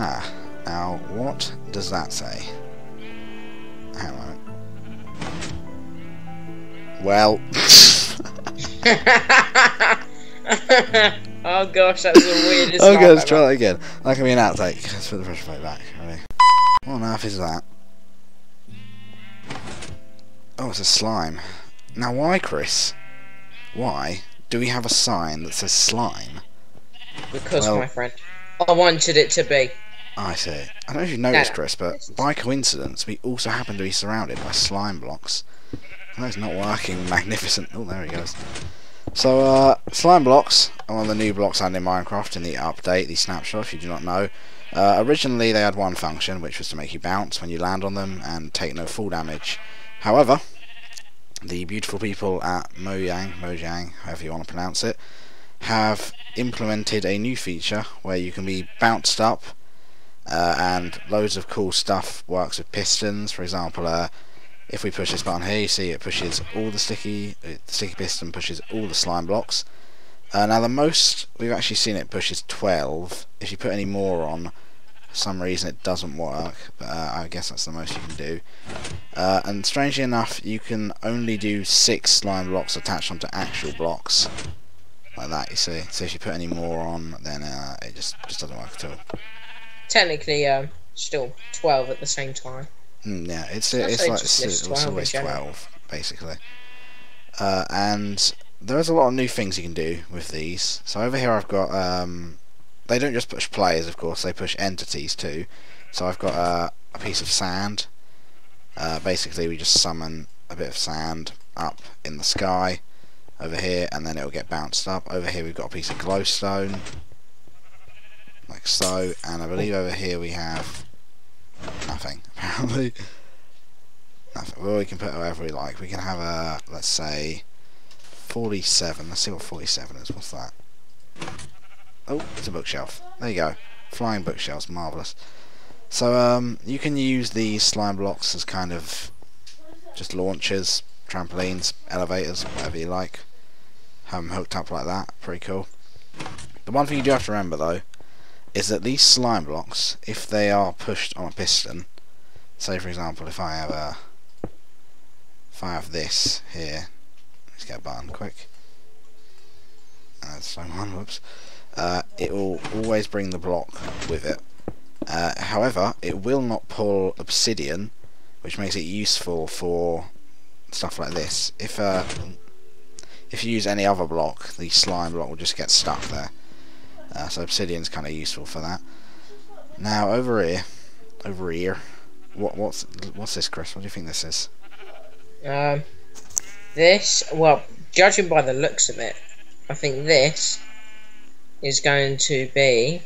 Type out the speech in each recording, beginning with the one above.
Ah, now what does that say? Hang on. Well, oh gosh, that was the weirdest. okay, laugh let's try that again. That can be an outtake. Let's put the pressure plate back. Ready? What on earth is that? Oh, it's a slime. Now, why, Chris? Why do we have a sign that says slime? Because, Well- my friend, I wanted it to be. I see. I don't know if you've noticed, no. Chris, but by coincidence, we also happen to be surrounded by slime blocks. I it's not working magnificent. Oh, there he goes. So, uh, slime blocks are one of the new blocks added in Minecraft in the update, the snapshot, if you do not know. Uh, originally, they had one function, which was to make you bounce when you land on them and take no fall damage. However, the beautiful people at Mojang, Mojang, however you want to pronounce it, have implemented a new feature where you can be bounced up uh, and loads of cool stuff works with pistons. For example, uh, if we push this button here, you see it pushes all the sticky, uh, the sticky piston pushes all the slime blocks. Uh, now the most we've actually seen it push is 12. If you put any more on, for some reason it doesn't work. But uh, I guess that's the most you can do. Uh, and strangely enough, you can only do six slime blocks attached onto actual blocks. Like that, you see. So if you put any more on, then it just just doesn't work at all. Technically, um, still 12 at the same time. Mm, yeah, it's it's like it's, it's always twelve basically. Uh, and there's a lot of new things you can do with these. So over here I've got um, they don't just push players, of course, they push entities too. So I've got uh, a piece of sand. Uh, basically, we just summon a bit of sand up in the sky over here, and then it'll get bounced up. Over here we've got a piece of glowstone, so, and I believe over here we have nothing. Apparently, nothing. Well, we can put whatever we like. We can have a let's say 47. Let's see what 47 is. What's that? Oh, it's a bookshelf. There you go. Flying bookshelves, marvelous. So um, you can use these slime blocks as kind of just launchers, trampolines, elevators, whatever you like. Have them hooked up like that. Pretty cool. The one thing you do have to remember though is that these slime blocks, if they are pushed on a piston, say for example, if I have a, if I have this here, let's get a button quick. Uh, That's the one. Whoops. Uh, it will always bring the block with it. Uh, however, it will not pull obsidian, which makes it useful for stuff like this. If uh, if you use any other block, the slime block will just get stuck there. Uh, so obsidian's kind of useful for that. Now over here, over here, what what's what's this, Chris? What do you think this is? Um, this, well, judging by the looks of it, I think this is going to be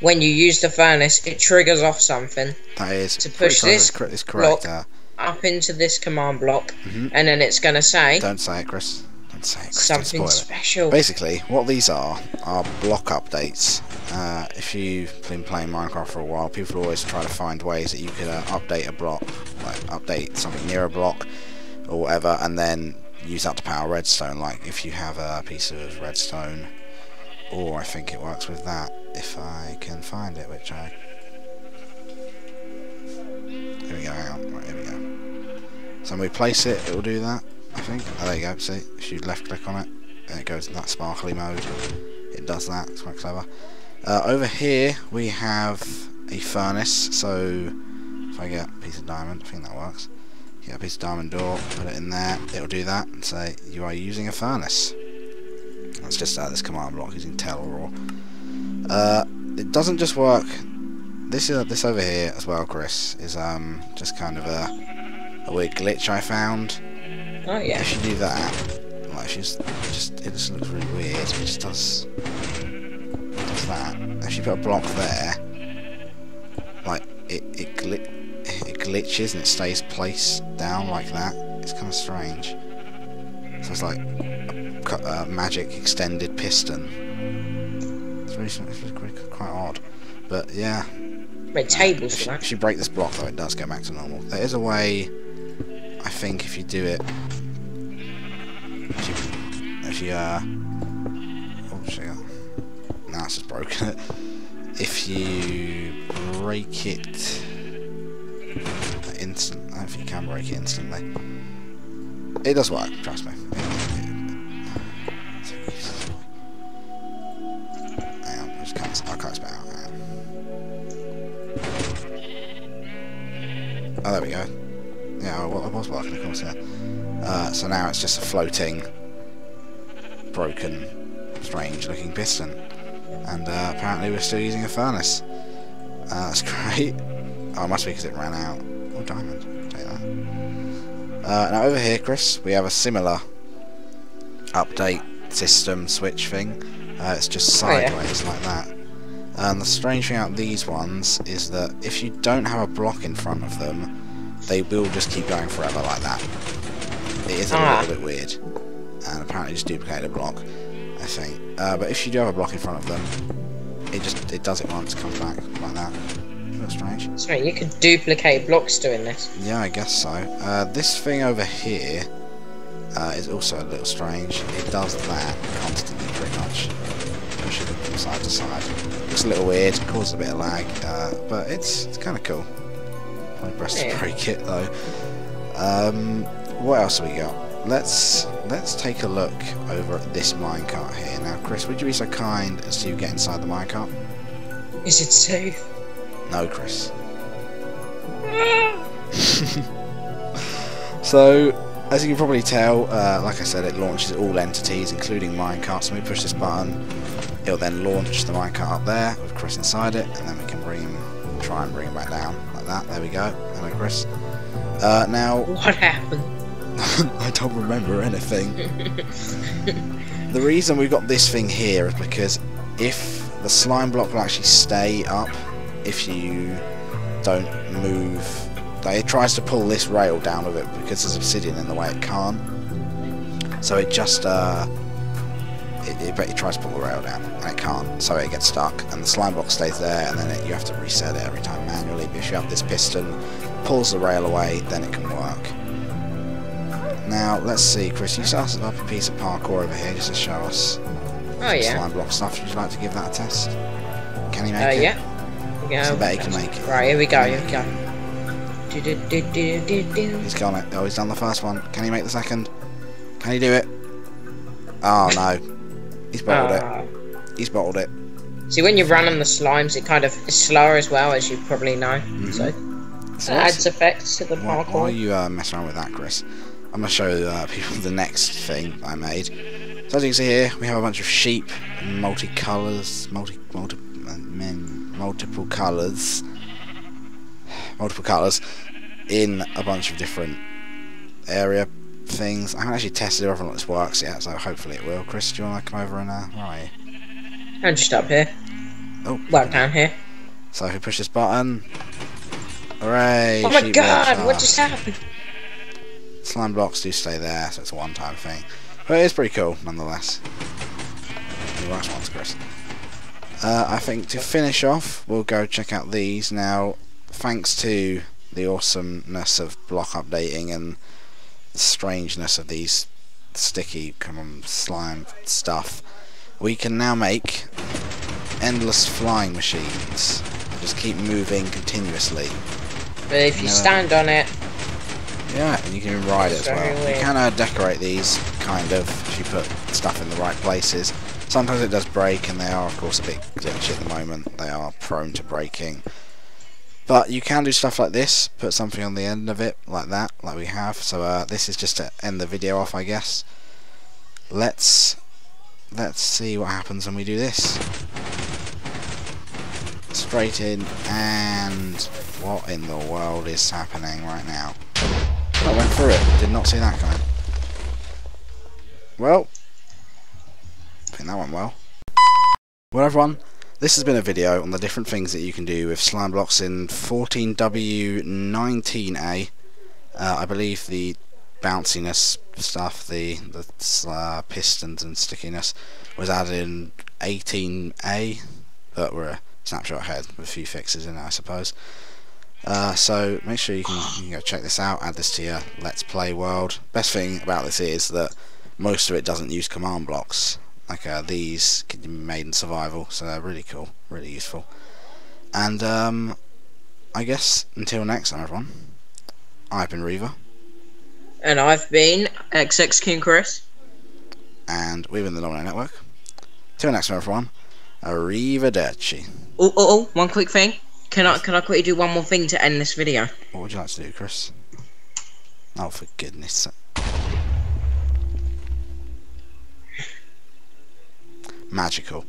when you use the furnace, it triggers off something That is To push this correct. block. Uh, up into this command block, Mhm. and then it's going to say don't say it, Chris. Don't say it. Something special. Basically, what these are are block updates. Uh, if you've been playing Minecraft for a while, people always try to find ways that you could uh, update a block, like update something near a block or whatever, and then use that to power redstone. Like if you have a piece of redstone, or I think it works with that if I can find it, which I. Here we go. Hang on. Right, here we go. So when we place it, it will do that. I think. Oh, there you go. See, if you left click on it, it goes in that sparkly mode. It does that. It's quite clever. Uh, over here we have a furnace. So if I get a piece of diamond, I think that works. Get a piece of diamond door, put it in there. It'll do that and say you are using a furnace. That's just uh, this command block using tellraw. Uh, it doesn't just work. This is this over here as well, Chris. Is um just kind of a a weird glitch I found. Oh yeah, If you do that, like she's just it just looks really weird. It just does does that. If you put a block there, like it it gli- it glitches and it stays placed down like that. It's kind of strange. So it's like a uh, magic extended piston. It's really, it's really quite, quite odd, but yeah. Red tables If if you break this block though, it does go back to normal. There is a way, I think, if you do it, if you, uh, oh shit, now it's just broken. If you break it instant, I don't think you can break it instantly. It does work, trust me. Oh, there we go. Yeah, well, I was working, of course, yeah. Uh, so now it's just a floating, broken, strange-looking piston. And uh, apparently we're still using a furnace. Uh, that's great. Oh, it must be because it ran out. Oh, diamond. Take that. Uh, now over here, Chris, we have a similar update system switch thing. Uh, it's just Oh, yeah. sideways like that. And the strange thing about these ones is that if you don't have a block in front of them, they will just keep going forever like that. It is a Ah. little bit weird. And apparently just duplicate a block, I think. Uh, but if you do have a block in front of them, it just it does it once, comes back like that. A little strange. So you could duplicate blocks doing this. Yeah, I guess so. Uh, this thing over here uh, is also a little strange. It does that constantly, pretty much. Pushing it from side to side. Looks a little weird, causes a bit of lag, uh, but it's it's kind of cool. Best to Yeah. break it though. Um, what else have we got? Let's let's take a look over at this minecart here. Now, Chris, would you be so kind as to get inside the minecart? Is it safe? No, Chris. so, as you can probably tell, uh, like I said, it launches all entities, including minecarts. When we push this button, it'll then launch the minecart up there with Chris inside it, and then we can bring him, try and bring him back down like that. There we go. Hello, Chris. Uh, now, What happened? I don't remember anything. the reason we've got this thing here is because if the slime block will actually stay up if you don't move it tries to pull this rail down with it because there's obsidian in the way it can't. So it just uh it, it, it tries to pull the rail down and it can't. So it gets stuck and the slime block stays there and then it, you have to reset it every time manually but if you have this piston pulls the rail away then it can work now let's see Chris you started up a piece of parkour over here just to show us Oh yeah. slime block stuff. Would you like to give that a test? Can he make Uh, it? yeah. Yeah. So bet he can make it. Right, here we go. Here we go. Do, do, do. He's got it. Oh, he's done the first one. Can he make the second? Can he do it? Oh no. He's bottled Ah. it. He's bottled it. See, when you run on the slimes, it kind of is slower as well, as you probably know. So So it adds effects to the why, why are you uh, messing around with that, Chris? I'm going to show uh, people the next thing I made. So as you can see here, we have a bunch of sheep in multicolours, multi, multi, men, multiple colours, multiple colours in a bunch of different area things. I haven't actually tested whether or not this works yet, so hopefully it will. Chris, do you want to come over and uh, where are you? I'm just up here. Oh, Well, down here. so if we push this button, hooray! Oh my god, what just happened? Slime blocks do stay there, so it's a one-time thing. But it is pretty cool, nonetheless. Any last ones, Chris? Uh, I think to finish off, we'll go check out these. Now, thanks to the awesomeness of block updating and the strangeness of these sticky come on, slime stuff, we can now make endless flying machines. Just keep moving continuously. But if you No. stand on it, Yeah, and you can even ride it as well. You can uh, decorate these, kind of, if you put stuff in the right places. Sometimes it does break, and they are, of course, a bit glitchy at the moment. They are prone to breaking. But you can do stuff like this, put something on the end of it, like that, like we have. So uh, this is just to end the video off, I guess. Let's let's see what happens when we do this. Straight in, and what in the world is happening right now? I went through it. Did not see that coming. Well, I think that went well. Well, everyone, this has been a video on the different things that you can do with slime blocks in 14W19A. Uh, I believe the bounciness stuff, the the uh, pistons and stickiness, was added in 18A, but we're a snapshot ahead with a few fixes in it, I suppose. Uh, so make sure you can, you can go check this out, add this to your Let's Play world. Best thing about this is that most of it doesn't use command blocks. like uh, these can be made in survival, so they're really cool, really useful. And um, I guess until next time, everyone. I've been Reather, And I've been XX King Chris. and we've been the Domino Network. Till next time, everyone. Arrivederci. Oh, oh, oh, one quick thing. Can I can I quickly do one more thing to end this video? What would you like to do, Chris? Oh, for goodness sake. Magical.